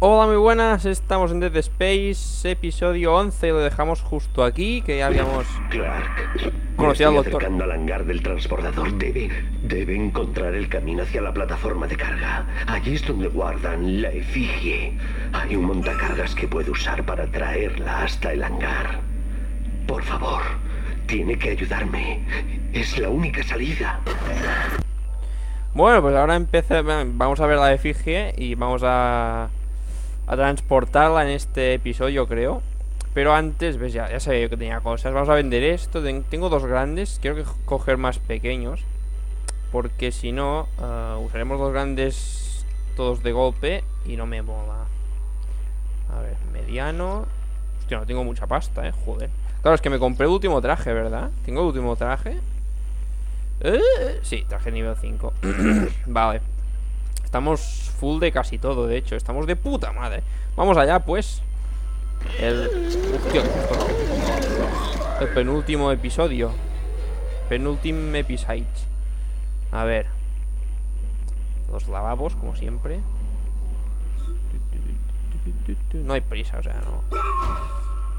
Hola, muy buenas, estamos en Dead Space, episodio 11, lo dejamos justo aquí, que ya habíamos Clark, conocido al doctor. acercando al hangar del transbordador. Debe, debe encontrar el camino hacia la plataforma de carga. Allí es donde guardan la efigie. Hay un montacargas que puede usar para traerla hasta el hangar. Por favor, tiene que ayudarme. Es la única salida. Bueno, pues ahora empieza, vamos a ver la efigie y vamos a, a transportarla en este episodio, creo. Pero antes, ves, ya, ya sabía yo que tenía cosas. Vamos a vender esto. ten- tengo dos grandes, quiero que coger más pequeños. Porque si no, ah, usaremos los grandes todos de golpe y no me mola. A ver, mediano. Hostia, no tengo mucha pasta, eh, joder. Claro, es que me compré el último traje, ¿verdad? ¿Tengo el último traje? Eh, sí, traje nivel 5. vale. Estamos full de casi todo, de hecho. Estamos de puta madre. Vamos allá, pues. El... El penúltimo episodio. Penúltimo episodio. A ver. Los lavabos, como siempre. No hay prisa, o sea, no.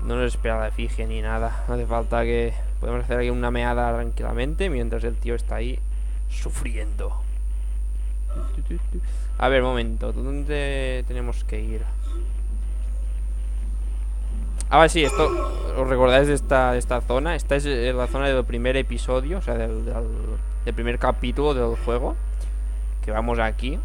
No nos espera la efigie ni nada. No hace falta que. Podemos hacer aquí una meada tranquilamente mientras el tío está ahí sufriendo. A ver, momento. ¿Dónde tenemos que ir? Ah, sí, esto. ¿Os recordáis de esta, esta zona? Esta es eh, la zona del primer episodio, o sea, del, primer capítulo del juego. Que vamos aquí.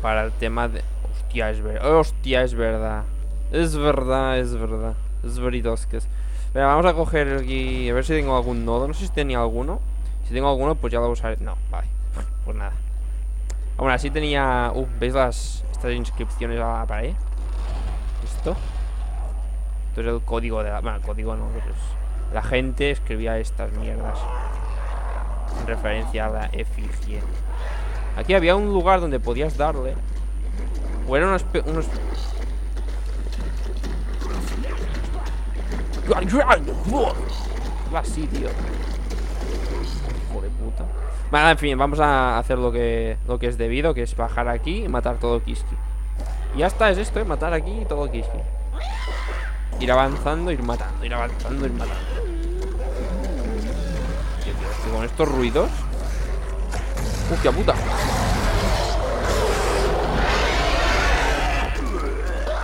Para el tema de. Hostia, es verdad. Hostia, es verdad. Es verdad, es verdad. Es veridosques. Venga, vamos a coger aquí. A ver si tengo algún nodo. No sé si tenía alguno. Si tengo alguno, pues ya lo usaré. No, vale. Pues nada. Aún así tenía. Uh, ¿veis las. Estas inscripciones a la pared? Esto. Esto es el código de la. Bueno, el código no. Pues, la gente escribía estas mierdas. En referencia a la efigie. Aquí había un lugar donde podías darle. O eran unos. unos Así, tío. Hijo de puta. Vale, en fin, vamos a hacer lo que, lo que es debido, que es bajar aquí y matar todo Kiski. Y ya está, es esto, ¿eh? Matar aquí y todo Kiski. Ir avanzando, ir matando, ir avanzando, ir matando. Tío, con estos ruidos... ¡Hostia puta!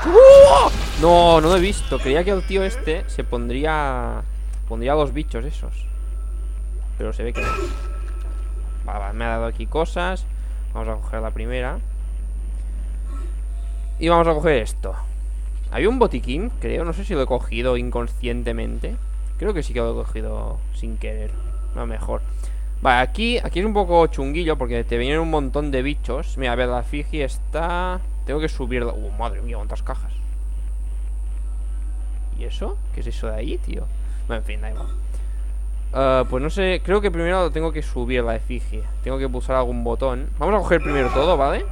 ¡Uh! No, no lo he visto. Creía que el tío este se pondría. Pondría los bichos esos. Pero se ve que no. Vale, vale, me ha dado aquí cosas. Vamos a coger la primera. Y vamos a coger esto. Había un botiquín, creo. No sé si lo he cogido inconscientemente. Creo que sí que lo he cogido sin querer. No, mejor. Vale, aquí, aquí es un poco chunguillo porque te vienen un montón de bichos. Mira, a ver, la Fiji está... Tengo que subirla. Uh, madre mía, cuántas cajas. ¿Y eso? ¿Qué es eso de ahí, tío? Bueno, en fin, da igual. Ah, pues no sé, creo que primero tengo que subir la efigie. Tengo que pulsar algún botón. Vamos a coger primero todo, ¿vale?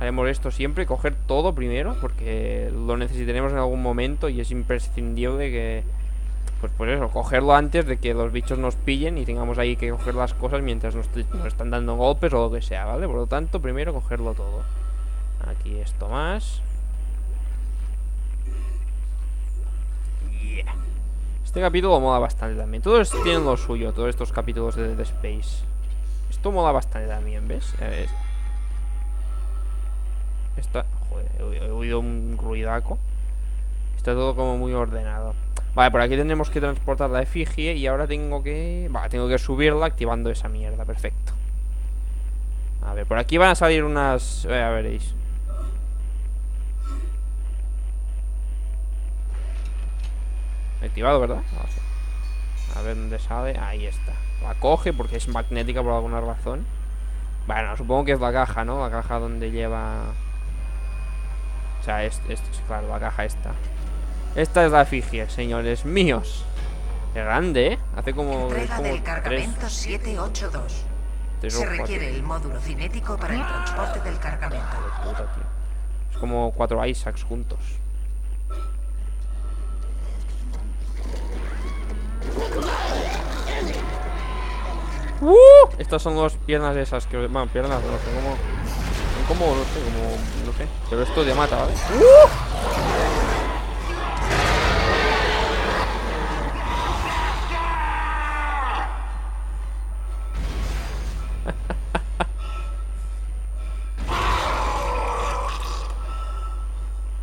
Haremos esto siempre, coger todo primero, porque lo necesitaremos en algún momento y es imprescindible que... Pues por eso, cogerlo antes de que los bichos nos pillen y tengamos ahí que coger las cosas mientras nos, nos están dando golpes o lo que sea, ¿vale? Por lo tanto, primero cogerlo todo. Aquí esto más. Yeah. Este capítulo mola bastante también. Todos tienen lo suyo, todos estos capítulos de Dead Space. Esto mola bastante también, ¿ves? Ves. Está... Joder, he, he oído un ruidaco. Está todo como muy ordenado. Vale, por aquí tendremos que transportar la efigie y ahora tengo que... Vale, tengo que subirla activando esa mierda, perfecto. A ver, por aquí van a salir unas... eh, Ya veréis. Activado, ¿verdad? No sé. A ver dónde sale. Ahí está. La coge porque es magnética por alguna razón. Bueno, supongo que es la caja, ¿no? La caja donde lleva... O sea, es, es, es- claro, la caja esta. Esta es la efigie, señores míos. Qué grande, ¿eh? Hace como... Entrega como del tres, cargamento 782. tres Se requiere el módulo cinético para el transporte del cargamento. Puta. Es como cuatro Isaacs juntos. ¡Uh! Estas son las piernas esas que... Bueno, piernas no sé cómo... Como, no sé, como, no sé. Pero esto te mata, ¿vale?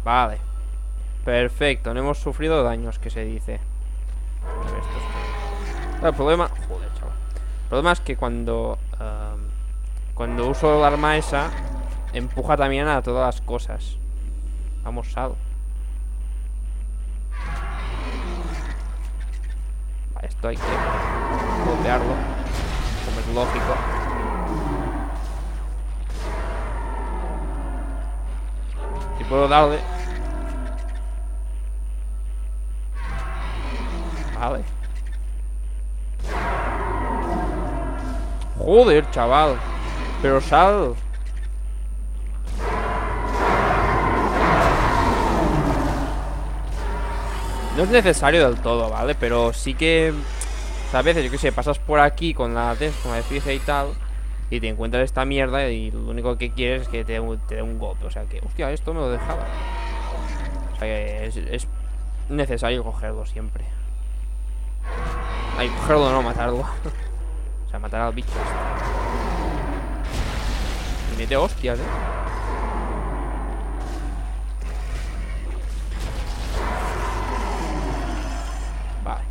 Vale. Perfecto, no hemos sufrido daños, que se dice. El problema... Joder, chaval. El problema es que cuando... cuando uso el arma esa, empuja también a todas las cosas. Vamos, sal. Esto hay que golpearlo. Como es lógico. Si puedo darle. Joder, chaval. Pero sal. No es necesario del todo, ¿vale? Pero sí que... o a veces, yo qué sé, pasas por aquí con la con la efigie y tal Y te encuentras esta mierda y lo único que quieres es que te te dé un golpe O sea que, hostia, esto me lo dejaba O sea que es necesario cogerlo siempre Ay, cogerlo no, matarlo O sea, matar al bicho este. Y mete hostias, eh Vale.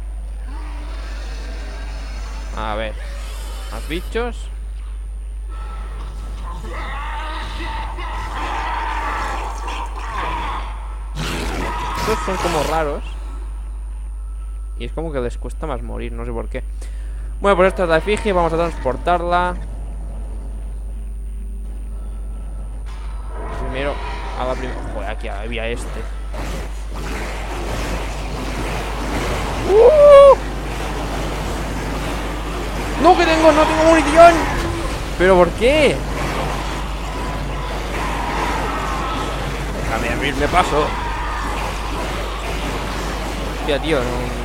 A ver. Más bichos. Estos son como raros. Y es como que les cuesta más morir, no sé por qué. Bueno, pues esta es la efigie, vamos a transportarla. Primero, a la primera. Joder, aquí había este. ¡Uh! ¡No que tengo! ¡No tengo munición! ¿Pero por qué? Déjame abrirme paso. Hostia, tío, no,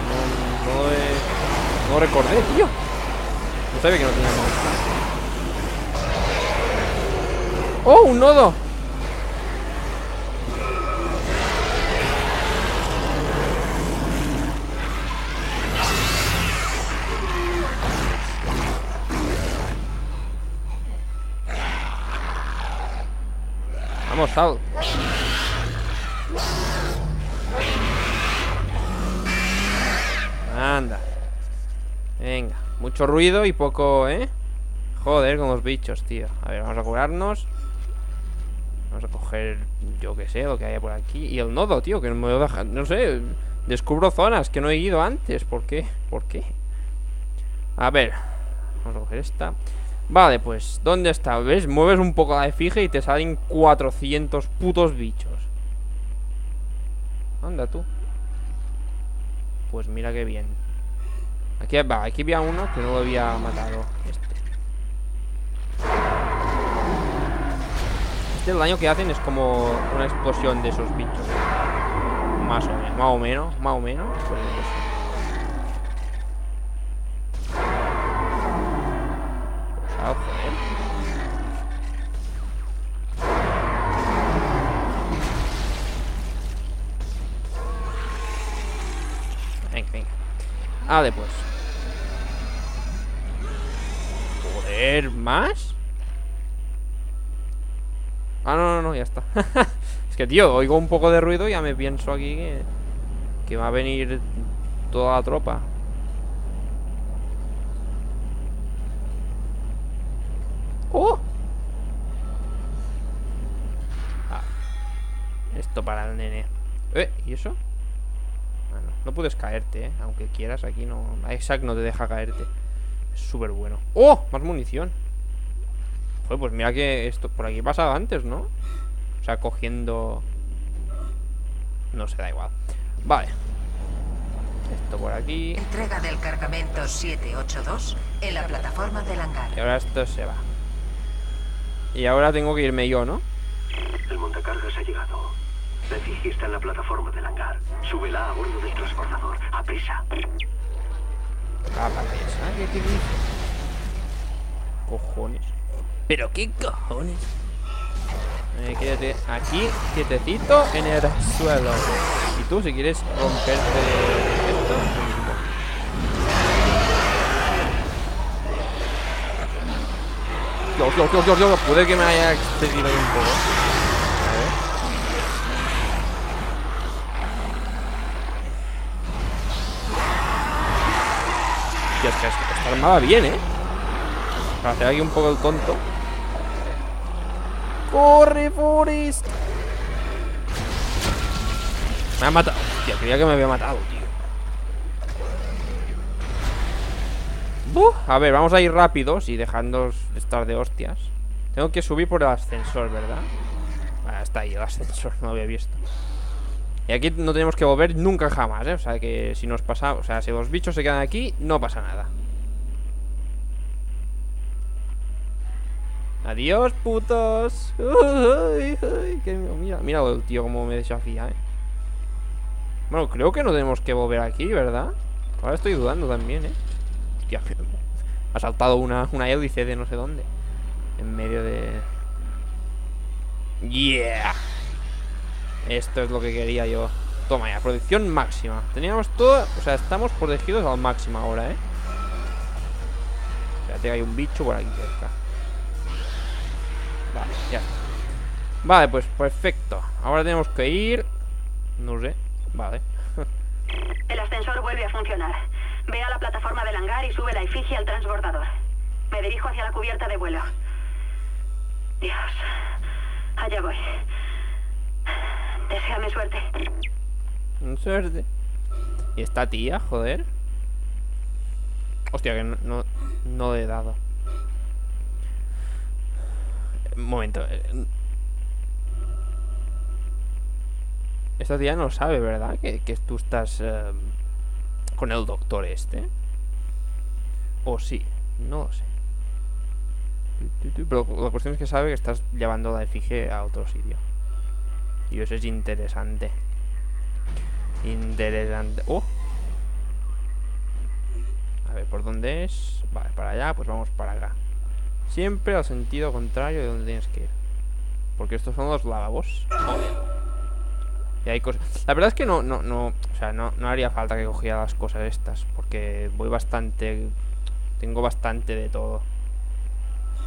no recordé, tío. No sabía que no tenía munición. ¡Oh, un nodo! Vamos, sal. Anda. Venga, mucho ruido y poco, ¿eh? Joder con los bichos, tío. A ver, vamos a curarnos. Vamos a coger, yo que sé, lo que haya por aquí. Y el nodo, tío, que no me deja. No sé, descubro zonas que no he ido antes. ¿Por qué? ¿Por qué? A ver, vamos a coger esta. Vale, pues, ¿dónde está? ¿Ves? Mueves un poco la efigie y te salen 400 putos bichos. Anda tú. Pues mira qué bien. Aquí, va, aquí había uno que no lo había matado. Este. Este el daño que hacen es como una explosión de esos bichos. Más o menos, más o menos, más o menos. Pues. Pues, ah. Venga, venga. Vale, pues. ¿Más? Ah, no, no, no, ya está. es que, tío, oigo un poco de ruido y ya me pienso aquí que, va a venir toda la tropa. ¡Oh! Ah. Esto para el nene. ¿Eh? ¿Y eso? Ah, no. No puedes caerte, ¿eh? Aunque quieras, aquí no... Isaac no te deja caerte. Súper bueno. ¡Oh! Más munición. Joder, pues mira que esto por aquí pasaba antes, ¿no? O sea, cogiendo... No se da igual. Vale. Esto por aquí. Entrega del cargamento 782 en la plataforma del hangar. Y ahora esto se va. Y ahora tengo que irme yo, ¿no? El montacargas ha llegado. Efigie está en la plataforma del hangar. Súbela a bordo del transportador. A prisa. Ah. ¿Qué, qué? Cojones. ¿Pero qué cojones? Eh, quédate aquí, quietecito, en el suelo. Y tú, si quieres romperte esto, mismo. Dios, Dios, Dios, Dios, Dios, puede que me haya excedido un poco. A ver. Tío, armada bien, ¿eh? Para hacer aquí un poco el tonto. ¡Corre, Forest! Me ha matado. Hostia, creía que me había matado, tío. Buh, a ver, vamos a ir rápidos y dejando de estar de hostias. Tengo que subir por el ascensor, ¿verdad? Está ahí el ascensor, no había visto. Y aquí no tenemos que volver nunca jamás, ¿eh? O sea que si nos pasa... O sea, si los bichos se quedan aquí, no pasa nada. Adiós, putos. Mira, mira el tío como me desafía, ¿eh? Bueno, creo que no tenemos que volver aquí, ¿verdad? Ahora estoy dudando también, ¿eh? Hostia, ha saltado una, una hélice de no sé dónde. En medio de... Yeah. Esto es lo que quería yo. Toma ya, protección máxima. Teníamos todo... O sea, estamos protegidos al máximo ahora, ¿eh? Espérate hay un bicho por aquí cerca. Vale, ya está. Vale, pues perfecto. Ahora tenemos que ir... No sé. Vale. El ascensor vuelve a funcionar. Ve a la plataforma del hangar y sube la efigie al transbordador. Me dirijo hacia la cubierta de vuelo. Dios. Allá voy. Deseame suerte. Suerte. ¿Y esta tía, joder? Hostia, que no, no, no le he dado. Momento. Esta tía no sabe, ¿verdad? Que, tú estás eh, con el doctor este. O sí, no lo sé. Pero la cuestión es que sabe que estás llevando la efigie a otro sitio. Y eso es interesante. Interesante. ¡Oh! A ver, ¿por dónde es? Vale, para allá, pues vamos para acá. Siempre al sentido contrario de donde tienes que ir. Porque estos son los lavabos. Y hay cosas. La verdad es que no, no, no. O sea, no, no haría falta que cogiera las cosas estas. Porque voy bastante. Tengo bastante de todo.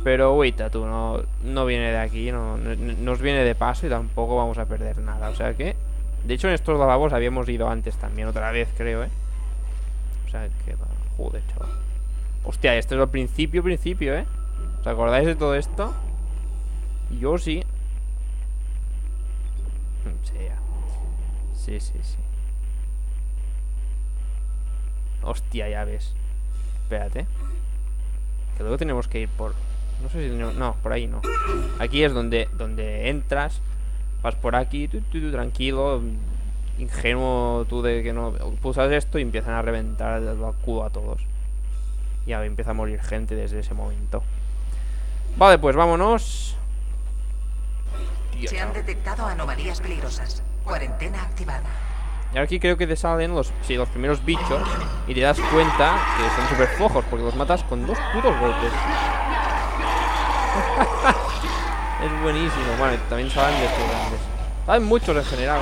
Pero Wita, tú, no, no viene de aquí, no, no, nos viene de paso y tampoco vamos a perder nada. O sea que. De hecho, en estos lavabos habíamos ido antes también, otra vez, creo, ¿eh? O sea que. Joder, chaval. Hostia, esto es el principio, principio, ¿eh? ¿Os acordáis de todo esto? Yo sí. Sí, ya. Sí, sí. Hostia, ya ves. Espérate. Que luego tenemos que ir por... No sé si... No, no, por ahí no. Aquí es donde, donde entras. Vas por aquí, tú, tú, tú, tranquilo. Ingenuo tú de que no... Pulsas esto y empiezan a reventar el culo a todos. Y ahora empieza a morir gente desde ese momento. Vale, pues vámonos. Se han detectado anomalías peligrosas. Cuarentena activada. Y ahora aquí creo que te salen los, sí, los primeros bichos y te das cuenta que son súper flojos porque los matas con dos putos golpes. es buenísimo. Bueno, y también salen de estos grandes. Salen muchos en general.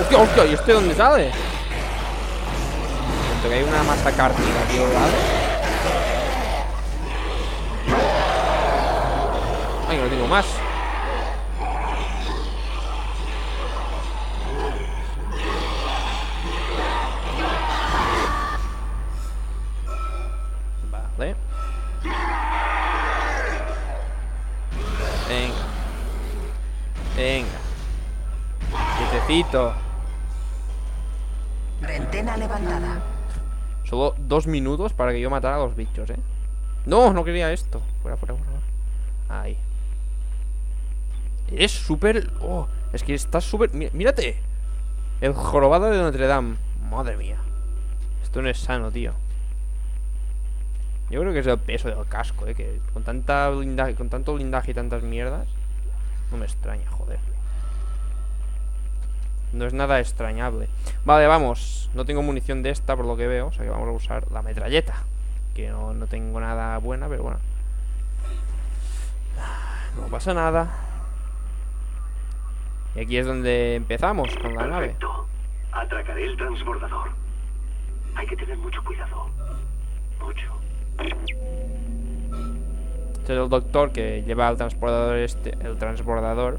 ¡Hostia, hostia! ¿Y este dónde sale? Siento que hay una masa cárnica aquí al lado. Ay, no tengo más. Vale. Venga. Venga. Quietecito. Cuarentena levantada. Solo dos minutos para que yo matara a los bichos, ¿eh? No, no quería esto. Fuera, fuera, fuera. Ahí. Es súper... Oh, es que está súper... mí- Mírate. El jorobado de Notre Dame. Madre mía. Esto no es sano, tío. Yo creo que es el peso del casco, ¿eh? Que con, tanta blindaje, con tanto blindaje y tantas mierdas... No me extraña, joder. No es nada extrañable. Vale, vamos. No tengo munición de esta por lo que veo. O sea que vamos a usar la metralleta. que no, no tengo nada buena, pero bueno. No pasa nada. Y aquí es donde empezamos con la nave. Atracaré el transbordador. Hay que tener mucho cuidado. Mucho. Este es el doctor que lleva el transportador este, el transbordador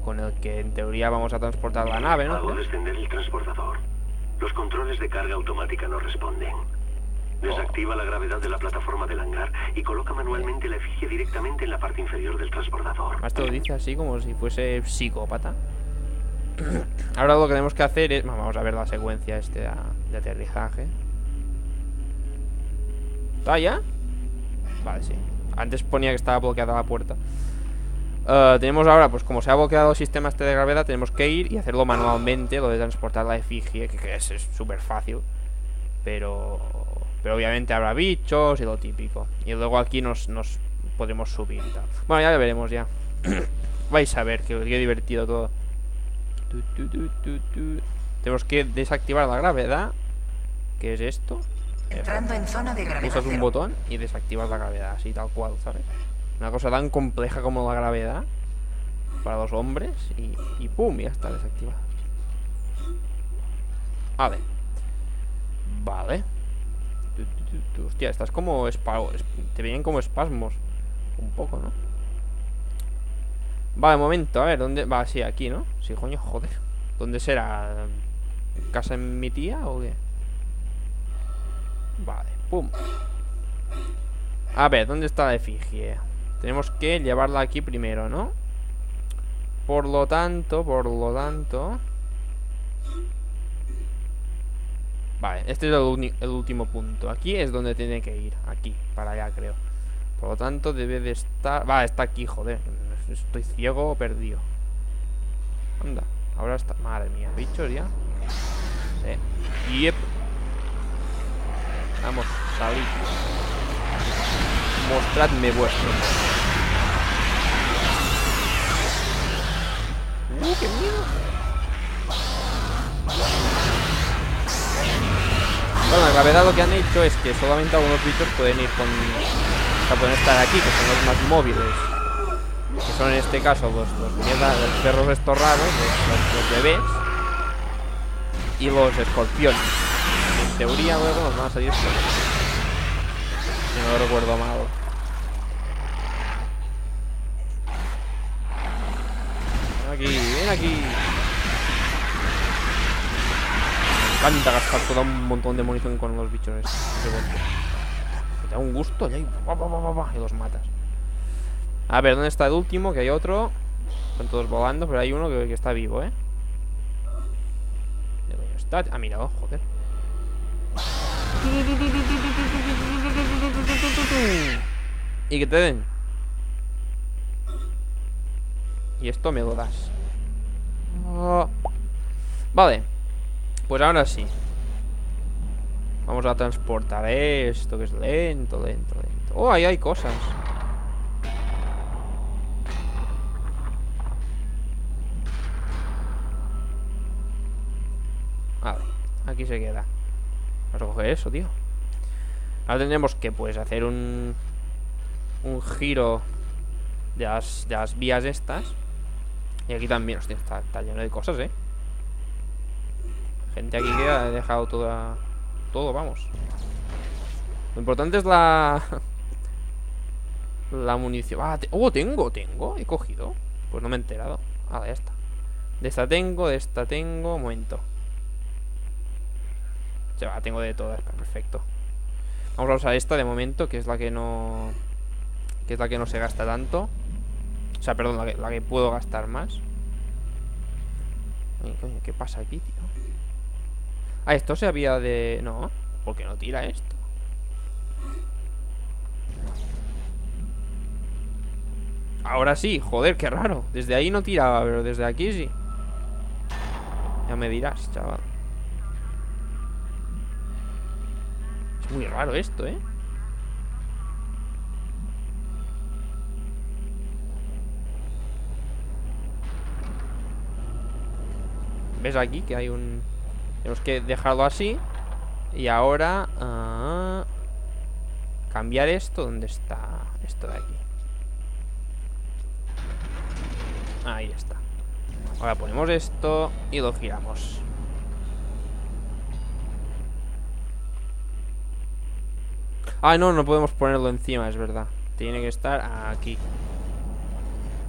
con el que en teoría vamos a transportar la nave, ¿no? Hago descender el transbordador. Los controles de carga automática no responden. Desactiva la gravedad de la plataforma del hangar y coloca manualmente la efigie directamente en la parte inferior del transbordador. Además te lo dice así como si fuese psicópata. Ahora lo que tenemos que hacer es... Vamos a ver la secuencia este de, de aterrizaje. ¿Está ya? Vale, sí. Antes ponía que estaba bloqueada la puerta. Uh, tenemos ahora, pues como se ha bloqueado el sistema este de gravedad, tenemos que ir y hacerlo manualmente, lo de transportar la efigie, que, que es súper fácil. Pero... Pero obviamente habrá bichos y lo típico. Y luego aquí nos, nos podremos subir y tal. Bueno, ya lo veremos ya. Vais a ver, qué, qué divertido todo. Tu, tu, tu, tenemos que desactivar la gravedad. ¿Qué es esto? Entrando en zona de gravedad. Pulsas un botón y desactivas la gravedad, así tal cual, ¿sabes? Una cosa tan compleja como la gravedad para los hombres y, ¡pum! Ya está desactivada. Vale. Vale. Hostia, estás como... Te vienen como espasmos. Un poco, ¿no? Vale, momento, a ver, ¿dónde...? Va, sí, aquí, ¿no? Sí, coño, joder ¿Dónde será? ¿En ¿Casa en mi tía o qué? Vale, pum A ver, ¿dónde está la efigie? Tenemos que llevarla aquí primero, ¿no? Por lo tanto, por lo tanto. Vale, este es el, último punto. Aquí es donde tiene que ir Aquí, para allá creo. Por lo tanto debe de estar... Vale, está aquí, joder Estoy ciego o perdido. Anda, ahora está... Madre mía, bichos ya Sí. Yep. Vamos, salid. Mostradme vuestro ¡Uh, qué miedo! Bueno, la gravedad lo que han hecho es que solamente algunos bichos pueden ir con... O sea, pueden estar aquí, que son los más móviles. Que son en este caso los, los, mierda, los perros estos raros, los, bebés. Y los escorpiones. En teoría luego nos van a salir no lo recuerdo mal. Aquí, ven aquí. Me encanta gastar todo un montón de munición con los bichos este Te da un gusto y, y los matas. A ver, ¿dónde está el último? Que hay otro. Están todos volando, pero hay uno que, está vivo, ¿eh? ¿Dónde está? Ah, mira, oh, joder. Y que te den. Y esto me lo das. Oh. Vale. Pues ahora sí. Vamos a transportar esto, que es lento, lento, lento. Oh, ahí hay cosas. Vale, aquí se queda. Vamos a coger eso, tío. Ahora tendremos que, pues, hacer un... Un giro de las, de las vías estas. Y aquí también, hostia, está, lleno de cosas, ¿eh? Gente aquí que ha dejado toda... Todo, vamos. Lo importante es la... La munición. Ah, oh, tengo, tengo. He cogido. Pues no me he enterado. Ah, ya está. De esta tengo, de esta tengo. Un momento. Se va, tengo de todas. Perfecto. Vamos a usar esta de momento, que es la que no... Que es la que no se gasta tanto. O sea, perdón, la que, puedo gastar más. Coño, ¿qué pasa aquí, tío? Ah, esto se había de... No, ¿por qué no tira esto? Ahora sí, joder, qué raro Desde ahí no tiraba, pero desde aquí sí Ya me dirás, chaval Es muy raro esto, ¿eh? ¿Ves aquí que hay un... Tenemos que dejarlo así Y ahora... Uh, Cambiar esto, ¿dónde está esto de aquí? Ahí está. Ahora ponemos esto y lo giramos. Ah, no, no podemos ponerlo encima, es verdad. Tiene que estar aquí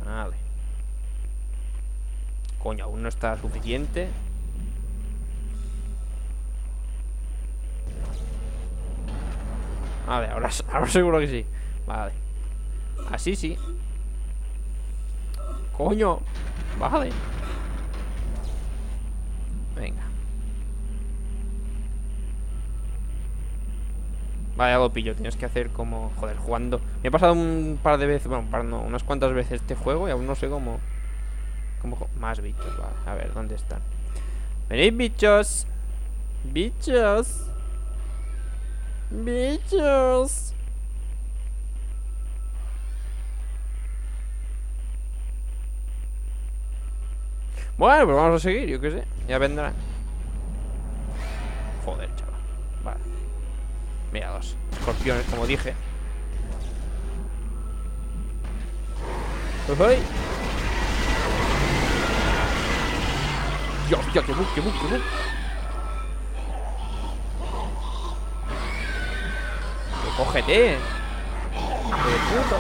Vale Coño, aún no está suficiente. Vale, ahora, ahora seguro que sí. Vale. Así sí. Coño. Vale. Venga. Vale, ya lo pillo Tienes que hacer como... Joder, jugando. Me he pasado un par de veces Bueno, no, unas cuantas veces este juego Y aún no sé cómo... cómo más bichos, vale A ver, ¿dónde están? Venid, bichos. Bichos. Bichos. Bueno, pues vamos a seguir, yo qué sé Ya vendrán. Joder, chaval. Vale. Mira, los escorpiones, como dije. ¡Uy! ¡Dios, hostia, qué bug, qué bug, qué bug! ¡Que cógete! ¡Hijo de puta!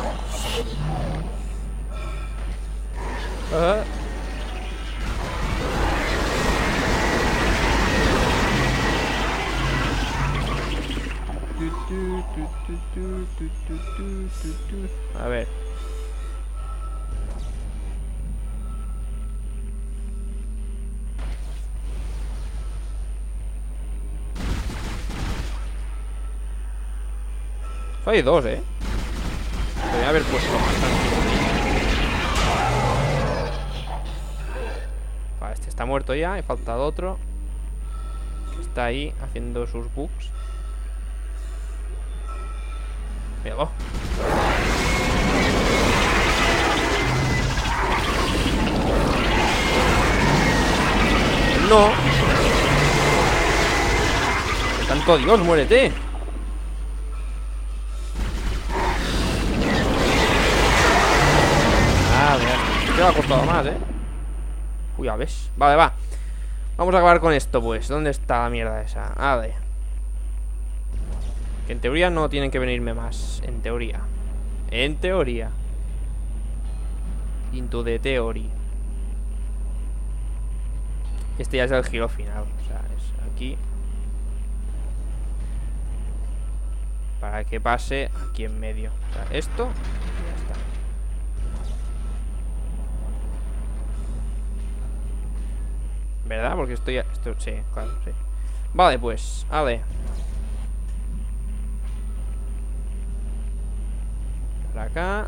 Ajá. A ver. Hay dos, eh. Podría haber puesto más. Vale, este está muerto ya. He faltado otro. Está ahí haciendo sus bugs. Míralo. No. Tanto Dios, muérete. Ha costado más, ¿eh? Uy, ya ves. Vale, va. Vamos a acabar con esto, pues. ¿Dónde está la mierda esa? A ver. Que en teoría no tienen que venirme más. En teoría. En teoría. Into the theory. Este ya es el giro final. O sea, es aquí. Para que pase aquí en medio. O sea, esto. Y ya está. ¿Verdad? Porque esto ya... Esto, sí, claro, sí. Vale, pues. Vale. Para acá.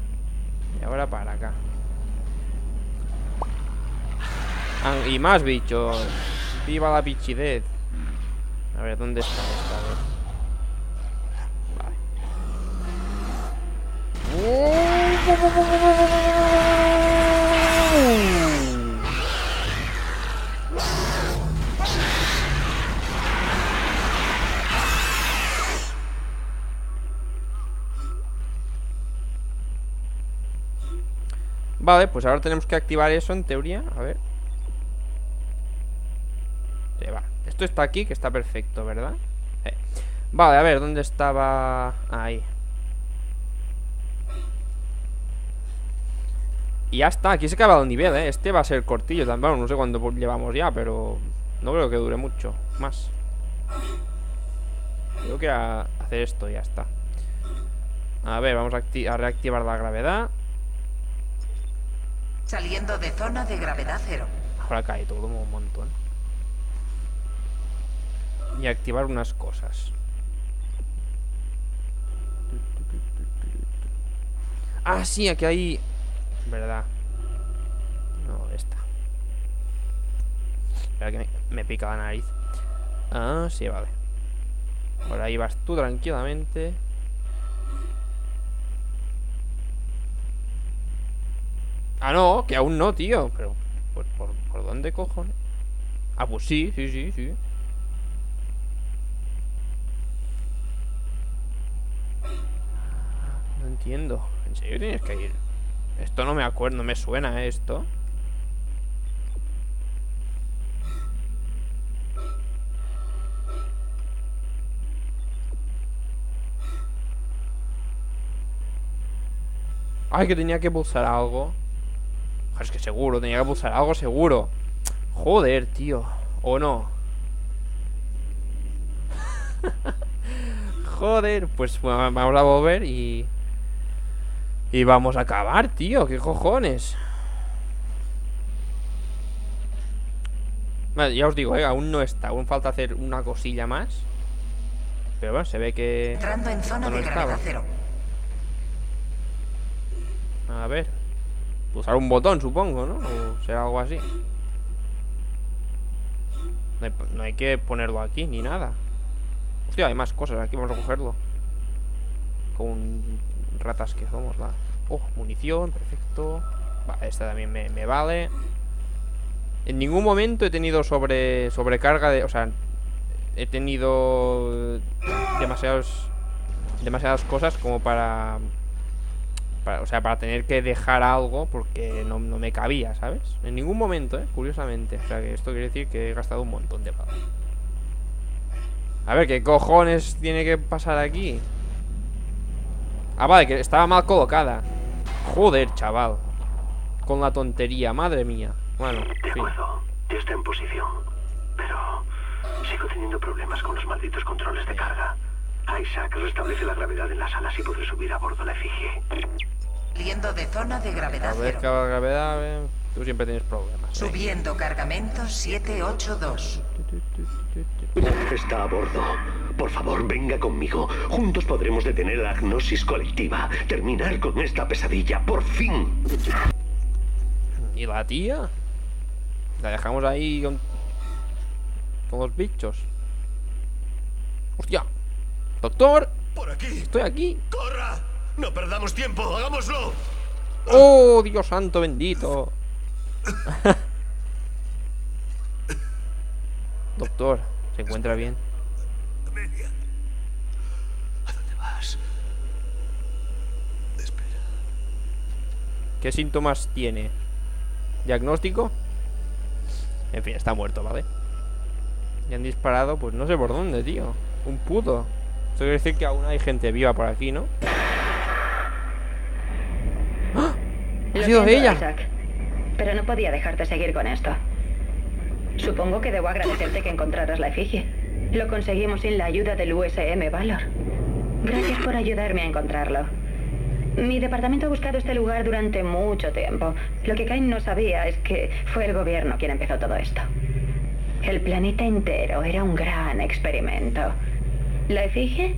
Y ahora para acá. Ah, y más bichos. Viva la bichidez. A ver, ¿dónde está esta? A ver. Vale, pues ahora tenemos que activar eso en teoría. A ver. Va. Esto está aquí, que está perfecto, ¿verdad? Vale, a ver, ¿dónde estaba? Ahí. Y ya está, aquí se acaba el nivel, ¿eh? Este va a ser cortillo. Bueno, no sé cuánto llevamos ya, pero... No creo que dure mucho más. Tengo que hacer esto y ya está. A ver, vamos a reactivar la gravedad. Saliendo de zona de gravedad cero. Ahora cae todo un montón. Y activar unas cosas. Ah, sí, aquí hay... ¿Verdad? No, esta. Espera que me, pica la nariz. Ah, sí, vale. Por ahí vas tú tranquilamente. Ah, no, que aún no, tío. Pero, ¿por, por, por dónde cojones? Ah, pues sí, sí, sí, sí. entiendo. ¿En serio tienes que ir? Esto no me acuerdo, no me suena ¿eh? esto. Ay, que tenía que pulsar algo. Es que seguro, tenía que pulsar algo seguro. Joder, tío. ¿O no? Joder, pues vamos a volver y... Y vamos a acabar, tío. ¿Qué cojones? Vale, ya os digo, eh, aún no está. Aún falta hacer una cosilla más. Pero bueno, se ve que... Entrando en zona no de gravedad cero. A ver. Pulsar un botón, supongo, ¿no? O será algo así. No hay, no hay que ponerlo aquí, ni nada. Hostia, hay más cosas. Aquí vamos a cogerlo. Con ratas que somos, va. Oh, munición, perfecto. Va, esta también me, me vale. En ningún momento he tenido sobre sobrecarga de... O sea, he tenido demasiados demasiadas cosas como para, para o sea, para tener que dejar algo porque no, no me cabía, ¿sabes? En ningún momento, ¿eh? Curiosamente. O sea, que esto quiere decir que he gastado un montón de balas. A ver, ¿qué cojones tiene que pasar aquí? Ah, vale, que estaba mal colocada. Joder, chaval. Con la tontería, madre mía. Bueno, De acuerdo, ya está en posición. Pero sigo teniendo problemas con los malditos controles de carga. Isaac restablece la gravedad en las alas y podré subir a bordo la efigie. Saliendo de zona de gravedad A ver, cero. gravedad, eh, tú siempre tienes problemas. ¿eh? Subiendo cargamento 782. Está a bordo. Por favor, venga conmigo. Juntos podremos detener la agnosis colectiva. Terminar con esta pesadilla, por fin. ¿Y la tía? La dejamos ahí con, con los bichos. ¡Hostia! ¡Doctor! ¡Por aquí! ¡Estoy aquí! ¡Corra! ¡No perdamos tiempo! ¡Hagámoslo! ¡Oh, Dios santo bendito! Doctor, ¿se encuentra bien? Amelia. ¿A dónde vas? Espera. ¿Qué síntomas tiene? ¿Diagnóstico? En fin, está muerto, ¿vale? Y han disparado, pues no sé por dónde, tío. Un puto. Esto quiere decir que aún hay gente viva por aquí, ¿no? ¡Ah! ¡Ha sido ella! Isaac, pero no podía dejarte seguir con esto. Supongo que debo agradecerte que encontraras la efigie. Lo conseguimos sin la ayuda del USM Valor. Gracias por ayudarme a encontrarlo. Mi departamento ha buscado este lugar durante mucho tiempo. Lo que Cain no sabía es que fue el gobierno quien empezó todo esto. El planeta entero era un gran experimento. ¿La efigie?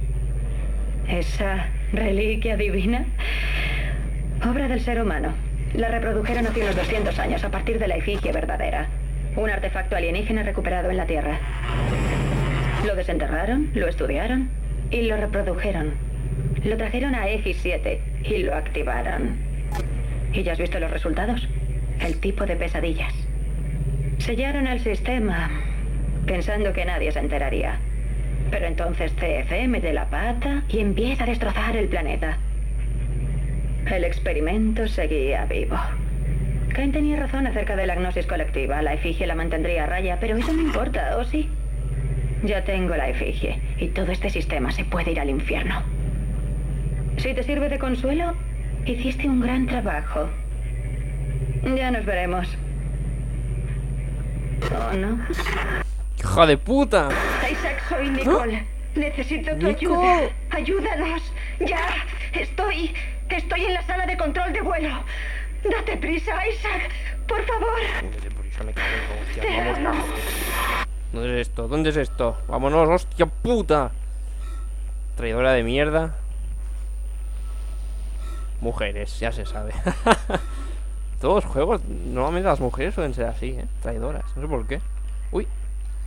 ¿Esa reliquia divina? Obra del ser humano. La reprodujeron hace unos 200 años a partir de la efigie verdadera. Un artefacto alienígena recuperado en la Tierra. Lo desenterraron, lo estudiaron y lo reprodujeron. Lo trajeron a EFI 7 y lo activaron. ¿Y ya has visto los resultados? El tipo de pesadillas. Sellaron el sistema pensando que nadie se enteraría. Pero entonces CF mete la pata y empieza a destrozar el planeta. El experimento seguía vivo. Cain tenía razón acerca de la gnosis colectiva. La efigie la mantendría a raya, pero eso no importa, ¿o sí? Ya tengo la efigie y todo este sistema se puede ir al infierno. Si te sirve de consuelo, hiciste un gran trabajo. Ya nos veremos. ¿O no? ¡Hija de puta! Isaac, soy Nicole. Necesito tu Nicole. ayuda. Ayúdanos. Ya. Estoy. Estoy en la sala de control de vuelo. Date prisa, Isaac. Por favor. ¿Dónde es esto? ¿Dónde es esto? Vámonos, hostia puta. Traidora de mierda. Mujeres, ya se sabe. Todos los juegos, normalmente las mujeres suelen ser así, ¿eh? Traidoras, no sé por qué. Uy,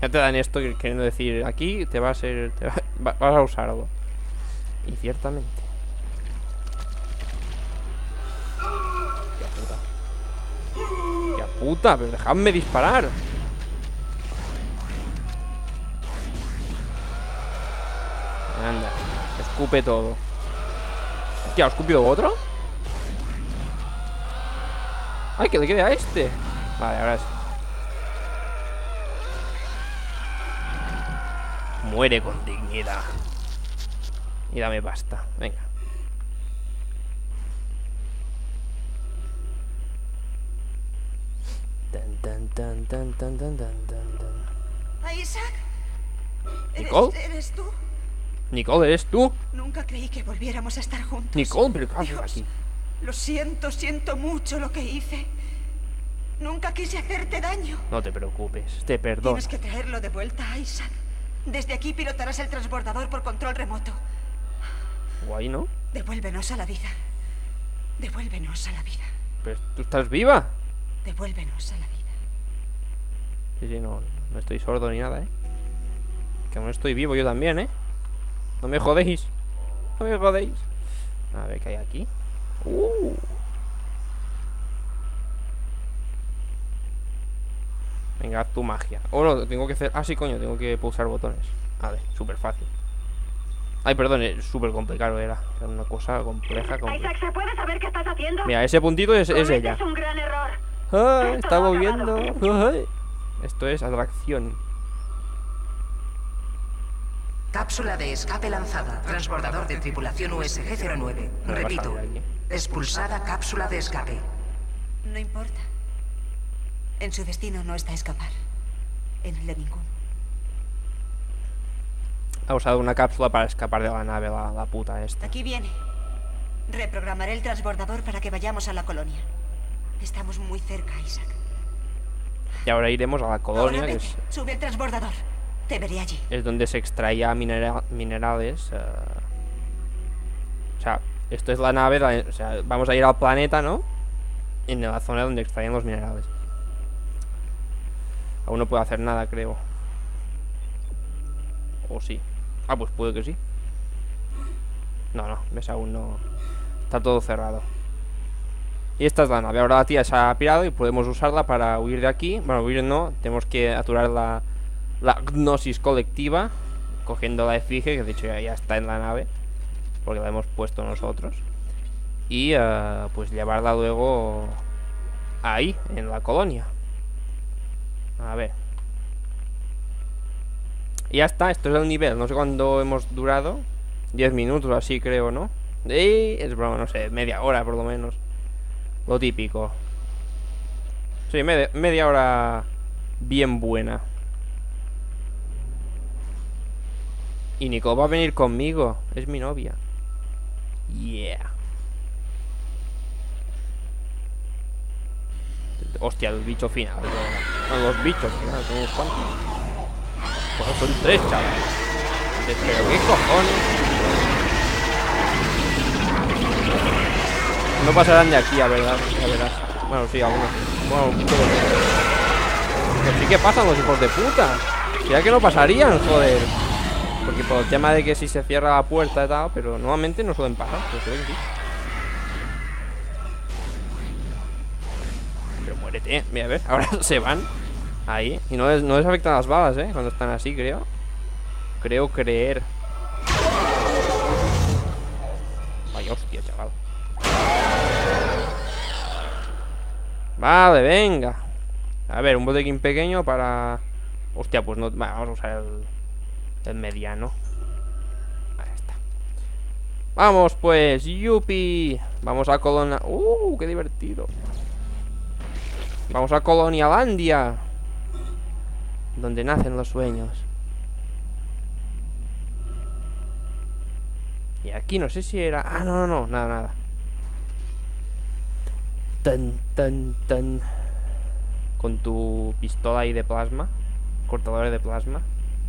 ya te dan esto que- queriendo decir, aquí te va a ser, te va- va- vas a usarlo. Y ciertamente. Ya puta. Ya puta, pero dejadme disparar. Anda, escupe todo. Hostia, ¿ha escupido otro? ¡Ay, que le quede a este! Vale, ahora sí. muere con dignidad. Y dame pasta, venga. Tan, Isaac? ¿Nicole? ¿Eres tú? ¿Nicole, eres tú? Nunca creí que volviéramos a estar juntos. Nicole, pero ¿qué haces aquí? Lo siento, siento mucho lo que hice. Nunca quise hacerte daño. No te preocupes, te perdono. Tienes que traerlo de vuelta Isaac. Desde aquí pilotarás el transbordador por control remoto. Guay, ¿no? Devuélvenos a la vida. Devuélvenos a la vida. Pero tú estás viva. Devuélvenos a la vida. Sí, sí, no, no estoy sordo ni nada, ¿eh? Que aún estoy vivo yo también, ¿eh? No me jodéis. No me jodéis. A ver qué hay aquí. Uh. Venga, haz tu magia. Oh, no, tengo que hacer. Ah, sí, coño, tengo que pulsar botones. Vale, súper fácil. Ay, perdón, es súper complicado era. Era una cosa compleja. compli- Isaac, ¿se puede saber qué estás haciendo? Mira, ese puntito es, es ella. Cometes un gran error. Ah, Esto está moviendo. Esto es atracción. Cápsula de escape lanzada. Transbordador de tripulación USG-09. Me va a Repito. Expulsada cápsula de escape. No importa. En su destino no está escapar. En el de ninguno. Ha usado una cápsula para escapar de la nave, la, la puta esta. Aquí viene. Reprogramaré el transbordador para que vayamos a la colonia. Estamos muy cerca, Isaac. Y ahora iremos a la colonia, Ahora que vete. es, Sube el transbordador. Te veré allí. es donde se extraía minera- minerales. eh. O sea, esto es la nave, la- o sea, vamos a ir al planeta, ¿no? En la zona donde extraían los minerales. Aún no puedo hacer nada, creo. O sí. Ah, pues puede que sí. No, no, ves, aún no. Está todo cerrado. Y esta es la nave. Ahora la tía se ha pirado y podemos usarla para huir de aquí. Bueno, huir no. Tenemos que aturar la, gnosis colectiva. Cogiendo la efigie, que de hecho ya, ya está en la nave. Porque la hemos puesto nosotros. Y eh, pues llevarla luego ahí, en la colonia. A ver. Y ya está, esto es el nivel. No sé cuándo hemos durado. 10 minutos así, creo, ¿no? Y es broma, no sé, media hora por lo menos. Lo típico. Sí, media, hora bien buena. Y Nicole va a venir conmigo. Es mi novia. Yeah. Hostia, el bicho final. No, los bichos, final, cuantos. Bueno, son tres, chaval. Pero qué cojones. No pasarán de aquí, a verdad, a verás. Bueno, sí, algunos. Bueno. Pero sí que pasan los hijos de puta. Ya que no pasarían, joder. Porque por el tema de que si se cierra la puerta y tal, pero normalmente no suelen pasar, pero se. A ver, ahora se van ahí. Y no les, no les afectan las balas, eh, cuando están así, creo. Creo creer. Vaya hostia, chaval. Vale, venga. A ver, un botequín pequeño para... Hostia, pues no... va, vamos a usar el... El mediano. Ahí está. Vamos, pues, yupi. Vamos a Colonia... ¡Uh, qué divertido! Vamos a Colonialandia. Donde nacen los sueños. Y aquí no sé si era... Ah, no, no, no, nada, nada. Tan, tan, tan. Con tu pistola ahí de plasma. Cortadora de plasma.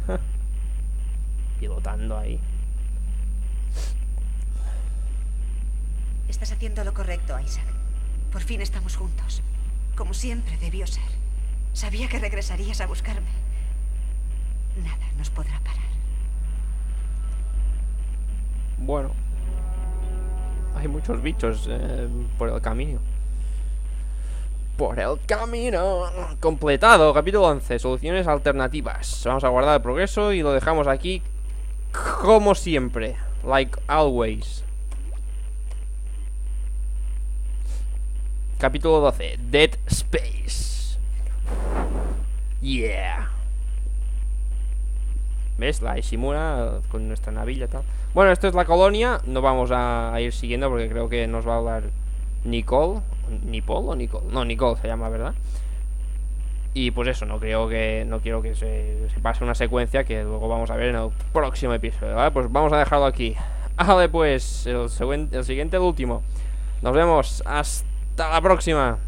Pilotando ahí. Estás haciendo lo correcto, Isaac. Por fin estamos juntos. Como siempre debió ser. Sabía que regresarías a buscarme. Nada nos podrá parar. Bueno. Hay muchos bichos eh, por el camino. Por el camino. Completado. Capítulo 11. Soluciones alternativas. Vamos a guardar el progreso y lo dejamos aquí como siempre. Like always. Capítulo 12, Dead Space. Yeah. ¿Ves? La Ishimura con nuestra navilla y tal. Bueno, esto es la colonia. No vamos a, ir siguiendo porque creo que nos va a hablar Nicole. ¿Nicole o Nicole? No, Nicole se llama, ¿verdad? Y pues eso, no creo que no quiero que se, se pase una secuencia que luego vamos a ver en el próximo episodio, ¿vale? Pues vamos a dejarlo aquí. Vale, pues el, el siguiente, el último. Nos vemos. Hasta la próxima.